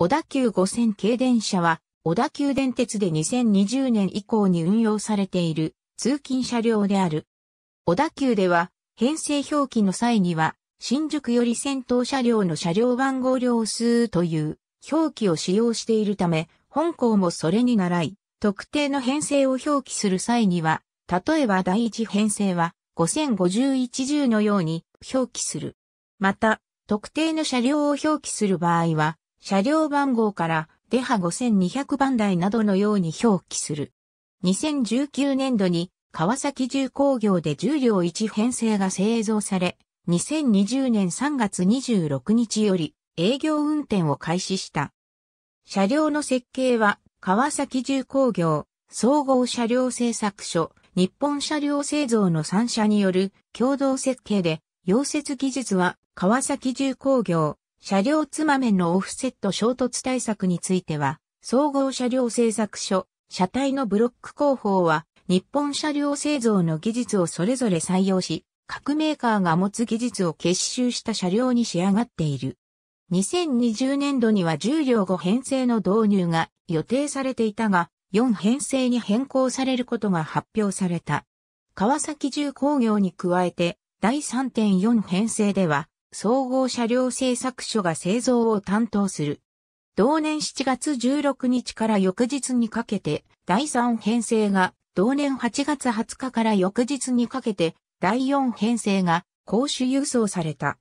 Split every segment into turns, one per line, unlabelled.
小田急5000系電車は、小田急電鉄で2020年以降に運用されている通勤車両である。小田急では、編成表記の際には、新宿より先頭車両の車両番号両数という表記を使用しているため、本校もそれに習い、特定の編成を表記する際には、例えば第一編成は505110のように表記する。また、特定の車両を表記する場合は、車両番号からデハ5200番台などのように表記する。2019年度に川崎重工業で重量1編成が製造され、2020年3月26日より営業運転を開始した。車両の設計は川崎重工業、総合車両製作所、日本車両製造の3社による共同設計で、溶接技術は川崎重工業、車両つまめのオフセット衝突対策については、総合車両製作所、車体のブロック工法は、日本車両製造の技術をそれぞれ採用し、各メーカーが持つ技術を結集した車両に仕上がっている。2020年度には重量5編成の導入が予定されていたが、4編成に変更されることが発表された。川崎重工業に加えて、第3.4編成では、総合車両製作所が製造を担当する。同年7月16日から翌日にかけて、第3編成が、同年8月20日から翌日にかけて、第4編成が、公主輸送された。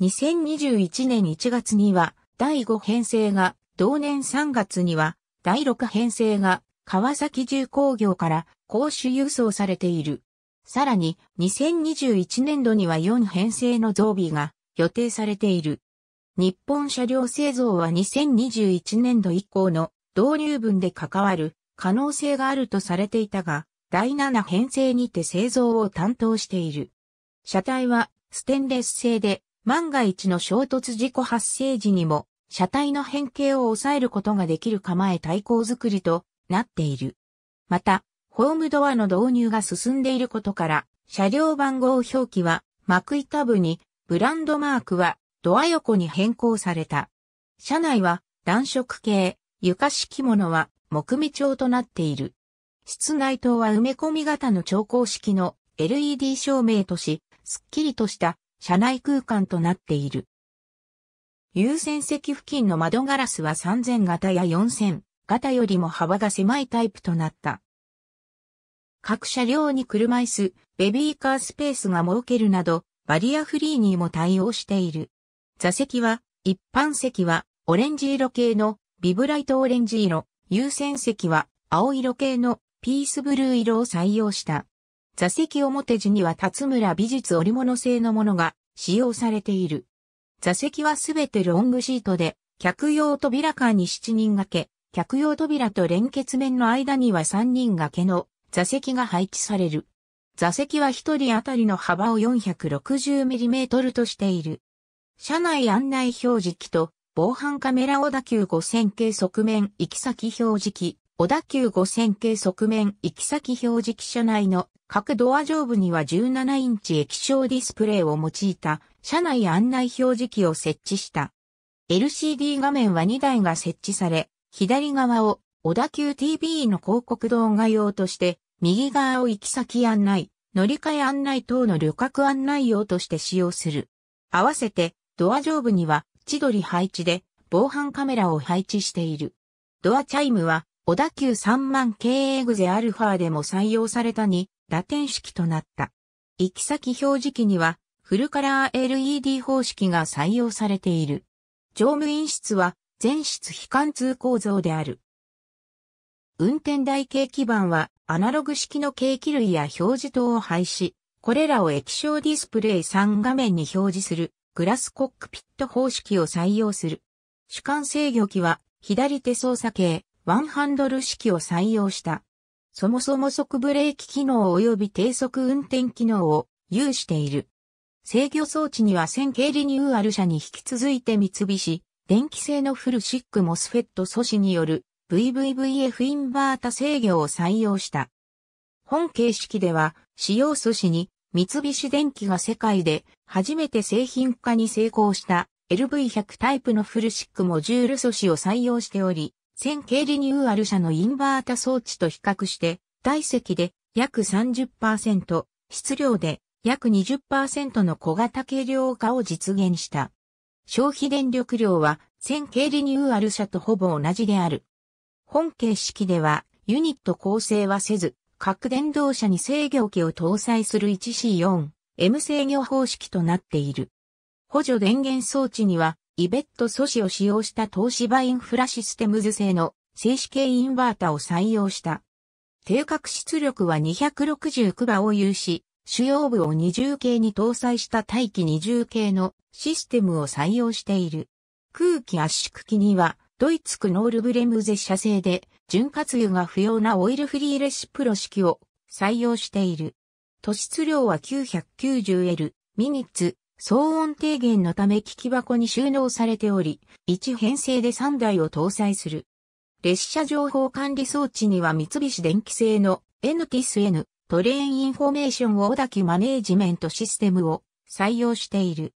2021年1月には第5編成が、同年3月には第6編成が川崎重工業から公主輸送されている。さらに2021年度には4編成の増備が予定されている。日本車両製造は2021年度以降の導入分で関わる可能性があるとされていたが、第7編成にて製造を担当している。車体はステンレス製で万が一の衝突事故発生時にも、車体の変形を抑えることができる構え対抗作りとなっている。また、ホームドアの導入が進んでいることから、車両番号表記は幕板部に、ブランドマークはドア横に変更された。車内は暖色系、床敷物は木目調となっている。室内灯は埋め込み型の調光式の LED 照明とし、すっきりとした車内空間となっている。優先席付近の窓ガラスは3000型や4000型よりも幅が狭いタイプとなった。各車両に車椅子、ベビーカースペースが設けるなど、バリアフリーにも対応している。座席は、一般席は、オレンジ色系のビブライトオレンジ色、優先席は、青色系のピースブルー色を採用した。座席表地には辰村美術織物製のものが使用されている。座席はすべてロングシートで、客用扉間に7人掛け、客用扉と連結面の間には3人掛けの座席が配置される。座席は1人当たりの幅を 460mm としている。車内案内表示器と防犯カメラ小田急5000系側面行き先表示器、小田急5000系側面行き先表示器車内の各ドア上部には17インチ液晶ディスプレイを用いた車内案内表示器を設置した。LCD 画面は2台が設置され、左側を小田急 TV の広告動画用として、右側を行き先案内、乗り換え案内等の旅客案内用として使用する。合わせて、ドア上部には千鳥配置で防犯カメラを配置している。ドアチャイムは小田急3万系エグゼアルファでも採用されたに打点式となった。行き先表示器にはフルカラー LED 方式が採用されている。乗務員室は全室非貫通構造である。運転台計器板はアナログ式の計器類や表示灯を配し、これらを液晶ディスプレイ3画面に表示するグラスコックピット方式を採用する。主観制御機は左手操作系ワンハンドル式を採用した。そもそも速ブレーキ機能及び低速運転機能を有している。制御装置には1000系リニューアル車に引き続いて三菱、電気製のフルシックモスフェット素子による VVVF インバータ制御を採用した。本形式では使用素子に三菱電機が世界で初めて製品化に成功した LV100 タイプのフルシックモジュール素子を採用しており、1000系リニューアル車のインバータ装置と比較して、大積で約30%、質量で約20%の小型軽量化を実現した。消費電力量は1000系リニューアル車とほぼ同じである。本形式ではユニット構成はせず、各電動車に制御機を搭載する 1C4、M 制御方式となっている。補助電源装置には、イベット素子を使用した東芝インフラシステムズ製の静止系インバータを採用した。低角出力は269馬を有し、主要部を二重系に搭載した大気二重系のシステムを採用している。空気圧縮機には、ドイツクノールブレムゼ社製で、潤滑油が不要なオイルフリーレシプロ式を採用している。吐出量は 990L、 minutes、騒音低減のため機器箱に収納されており、1編成で3台を搭載する。列車情報管理装置には三菱電機製の N-TIOS Train Information Odakyu Management System を採用している。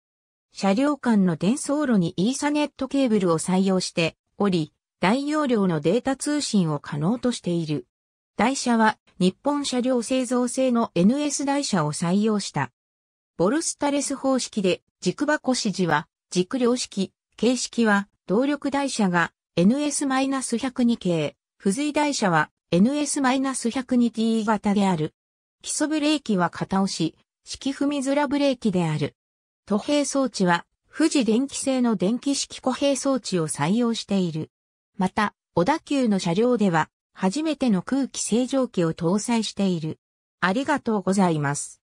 車両間の伝送路にイーサネットケーブルを採用しており、大容量のデータ通信を可能としている。台車は日本車両製造製の NS 台車を採用した。ボルスタレス方式で軸箱指示は軸量式、形式は動力台車が NS-102 系、付随台車は NS-102T 型である。基礎ブレーキは片押し、式踏み面ブレーキである。途平装置は富士電気製の電気式固兵装置を採用している。また、小田急の車両では初めての空気清浄機を搭載している。ありがとうございます。